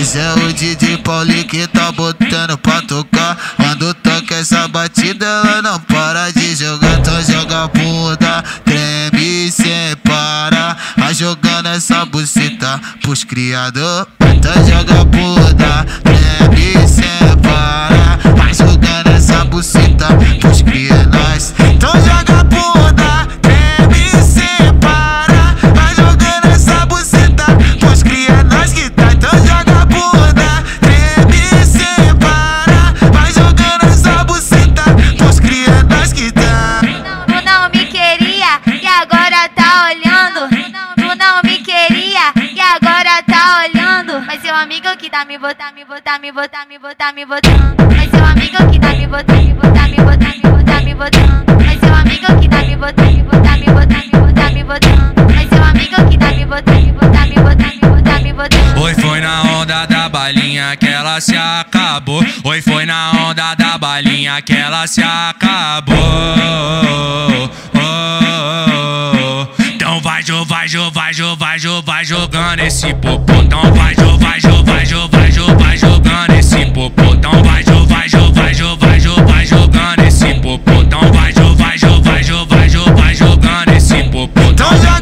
Esse é o DJ Paulinho que tá botando pra tocar. Quando toca essa batida, ela não para de jogar. Então joga bunda, treme sem parar. Vai jogando essa buceta pros criador. Então joga bunda, treme amigo que tá me botar, me botar, me botar, me botar, me botando. Mas seu amigo que tá me botar, me botar, me botar, me botar, me botando. Mas seu amigo que tá me botar, me botar, me botar, me botar, me botando. Mas seu amigo que tá me botar, me botar, me botar, me botar, me botando. Oi, foi na onda da balinha que ela se acabou. Oi, foi na onda da balinha que ela se acabou. Oh, Então vai, jo, vai, jo, vai, jo, vai, jo, vai jogando esse popô. Então vai, jo, vai, jo,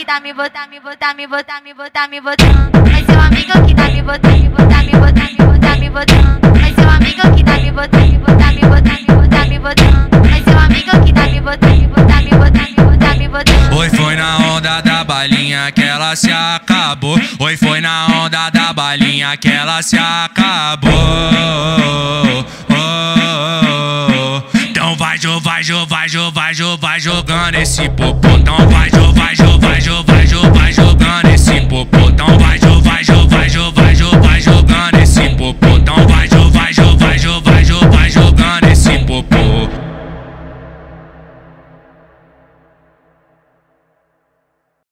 que tá me botar, me botar, me botar, me botar, me botando. Mas seu amigo que tá me botar, me botar, me botar, me botar, me botando. Mas seu amigo que tá me botar, me botar, me botar, me botar, me botando. Mas seu amigo que tá me botar, me botar, me botar, me botar, me botando. Oi, foi na onda da balinha que ela se acabou. Oi, foi na onda da balinha que ela se acabou. Oh, Então vai, jo, vai, jo, vai, jo, vai, jo, vai jogando esse popô. Então vai, jo, vai, Vai jogar.